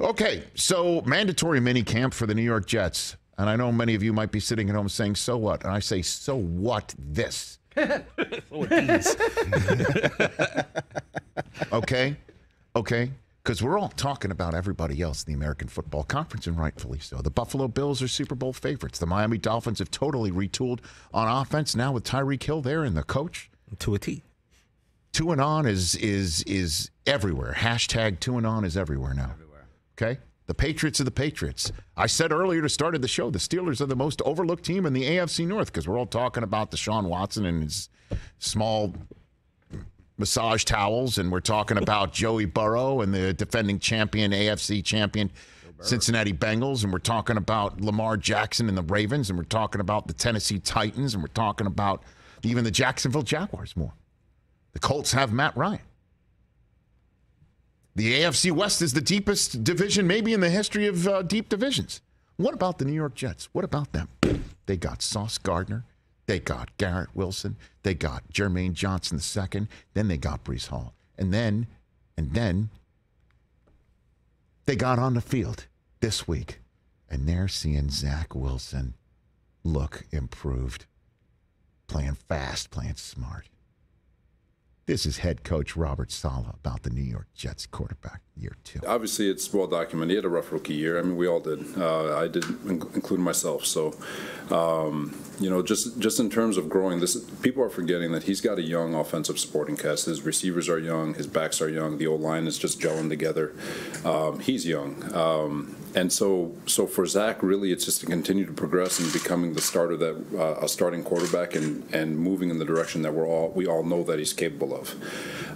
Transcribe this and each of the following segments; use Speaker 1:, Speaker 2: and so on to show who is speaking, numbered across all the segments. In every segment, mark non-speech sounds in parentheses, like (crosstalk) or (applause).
Speaker 1: Okay, so mandatory mini camp for the New York Jets. And I know many of you might be sitting at home saying, so what? And I say, so what this? (laughs) (laughs) okay, okay, because we're all talking about everybody else in the American Football Conference, and rightfully so. The Buffalo Bills are Super Bowl favorites. The Miami Dolphins have totally retooled on offense now with Tyreek Hill there and the coach.
Speaker 2: To a T.
Speaker 1: TuAnon is is is everywhere. Hashtag TuAnon is everywhere now. Everywhere. Okay. The Patriots are the Patriots. I said earlier to start of the show, the Steelers are the most overlooked team in the AFC North because we're all talking about Deshaun Watson and his small massage towels, and we're talking about Joey Burrow and the defending champion, AFC champion, Cincinnati Bengals, and we're talking about Lamar Jackson and the Ravens, and we're talking about the Tennessee Titans, and we're talking about even the Jacksonville Jaguars more. The Colts have Matt Ryan. The AFC West is the deepest division, maybe in the history of uh, deep divisions. What about the New York Jets? What about them? They got Sauce Gardner. They got Garrett Wilson. They got Jermaine Johnson II. Then they got Breece Hall. And then, and then they got on the field this week. And they're seeing Zach Wilson look improved, playing fast, playing smart. This is head coach Robert Saleh about the New York Jets quarterback year two.
Speaker 3: Obviously, it's well documented. He had a rough rookie year. I mean, we all did. Uh, I did, include myself. So, um, you know, just just in terms of growing, this people are forgetting that he's got a young offensive supporting cast. His receivers are young. His backs are young. The O-line is just gelling together. Um, he's young. Um, and so, so for Zach, really, it's just to continue to progress and becoming the starter that uh, a starting quarterback and and moving in the direction that we're all we all know that he's capable of.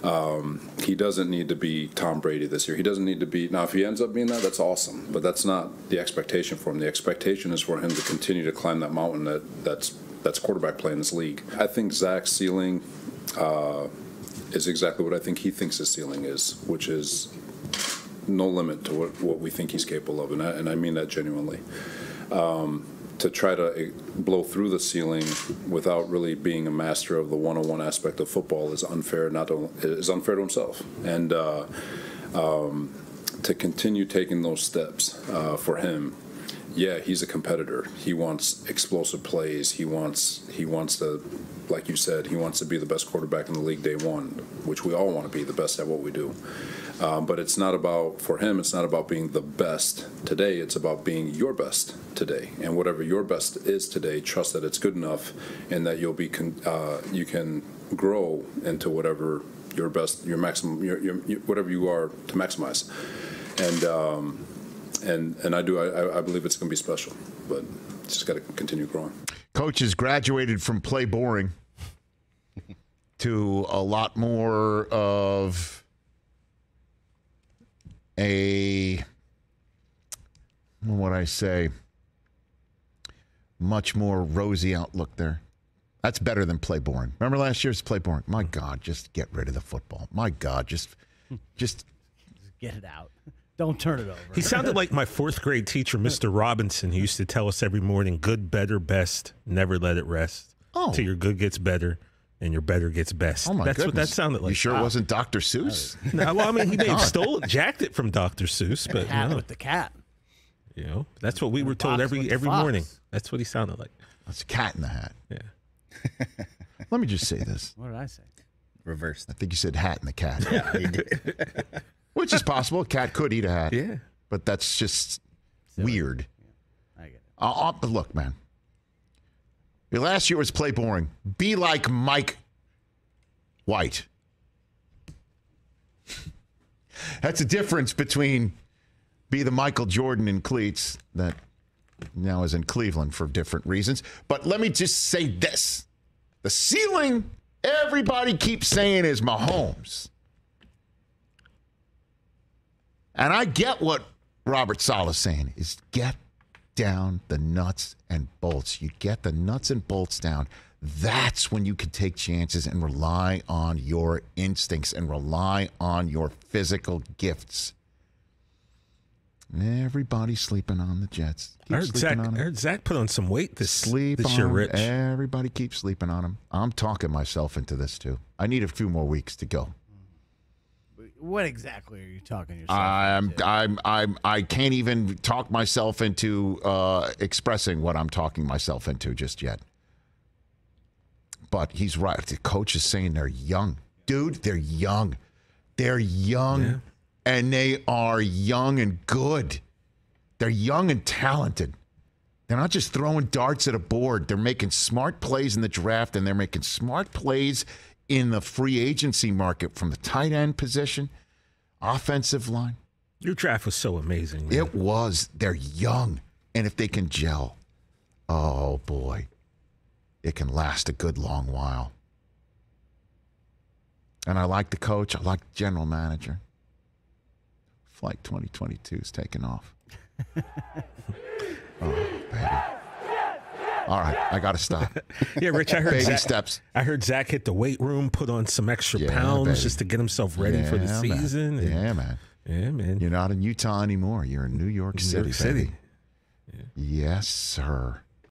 Speaker 3: Um, he doesn't need to be Tom Brady this year. He doesn't need to be now. If he ends up being that, that's awesome. But that's not the expectation for him. The expectation is for him to continue to climb that mountain that that's that's quarterback play in this league. I think Zach's ceiling. Uh, is exactly what I think he thinks his ceiling is, which is no limit to what, what we think he's capable of, and I, and I mean that genuinely. Um, to try to eh, blow through the ceiling without really being a master of the one-on-one aspect of football is unfair. Not to, is unfair to himself, and uh, um, to continue taking those steps uh, for him. Yeah, he's a competitor. He wants explosive plays. He wants he wants to, like you said, he wants to be the best quarterback in the league day one, which we all want to be the best at what we do. Um, but it's not about, for him, it's not about being the best today. It's about being your best today. And whatever your best is today, trust that it's good enough and that you'll be, con- uh, you can grow into whatever your best, your maximum, your, your, your whatever you are to maximize. And, um, and, and I do, I, I believe it's going to be special, but just got to continue growing.
Speaker 1: Coach has graduated from play boring to a lot more of a what I say much more rosy outlook there. That's better than play boring. Remember last year's play boring? My God, just get rid of the football. My God, just just
Speaker 4: get it out. Don't turn it over.
Speaker 2: He sounded like my fourth grade teacher, Mr. Robinson, who used to tell us every morning, good, better, best, never let it rest.
Speaker 1: Oh.
Speaker 2: Till your good gets better and your better gets best.
Speaker 1: Oh my
Speaker 2: That's
Speaker 1: goodness.
Speaker 2: what that sounded like.
Speaker 1: You sure it wasn't Dr. Seuss? (laughs)
Speaker 2: No, well, I mean, he may (laughs) have stolen, jacked it from Dr. Seuss, but
Speaker 4: Hat
Speaker 2: no,
Speaker 4: with the cat.
Speaker 2: you know, that's what we were told every every
Speaker 4: fox.
Speaker 2: morning. That's what he sounded like.
Speaker 1: That's a cat in the hat.
Speaker 2: Yeah.
Speaker 1: Let me just say this.
Speaker 4: What did I say?
Speaker 5: Reversed.
Speaker 1: I think you said hat in the cat.
Speaker 5: Yeah, he did. (laughs)
Speaker 1: Which is possible. A cat could eat a hat.
Speaker 2: Yeah.
Speaker 1: But that's just weird.
Speaker 4: I get it.
Speaker 1: Uh, uh, but look, man. Your last year was play boring. Be like Mike White. That's a difference between be the Michael Jordan in cleats that now is in Cleveland for different reasons. But let me just say this the ceiling everybody keeps saying is Mahomes. And I get what Robert Saleh's saying is get down the nuts and bolts. You get the nuts and bolts down. That's when you can take chances and rely on your instincts and rely on your physical gifts. Everybody's sleeping on the Jets. Keep
Speaker 2: I heard, Zach,
Speaker 1: on
Speaker 2: I heard Zach put on some weight this,
Speaker 1: Sleep
Speaker 2: this
Speaker 1: on
Speaker 2: year. Rich.
Speaker 1: Everybody keeps sleeping on him. I'm talking myself into this too. I need a few more weeks to go.
Speaker 4: What exactly are you talking yourself?
Speaker 1: I'm,
Speaker 4: into?
Speaker 1: I'm, I'm, I can't even talk myself into uh, expressing what I'm talking myself into just yet. But he's right. The coach is saying they're young. Dude, they're young. They're young
Speaker 2: Yeah.
Speaker 1: And they are young and good. They're young and talented. They're not just throwing darts at a board. They're making smart plays in the draft and they're making smart plays in the free agency market from the tight end position, offensive line.
Speaker 2: Your draft was so amazing. man.
Speaker 1: It was. They're young. And if they can gel, oh boy, it can last a good long while. And I like the coach. I like the general manager. Flight 2022 is taking off. (laughs) oh, baby. All right, I got to stop.
Speaker 2: Yeah, Rich, I heard
Speaker 1: Baby
Speaker 2: Zach,
Speaker 1: steps.
Speaker 2: I heard Zach hit the weight room, put on some extra
Speaker 1: Yeah,
Speaker 2: pounds
Speaker 1: baby.
Speaker 2: just to get himself ready for the
Speaker 1: Yeah, man.
Speaker 2: season. and-
Speaker 1: Yeah, man.
Speaker 2: yeah, man.
Speaker 1: You're not in Utah anymore. You're in New York
Speaker 2: New
Speaker 1: City.
Speaker 2: York City.
Speaker 1: baby. Yes, sir.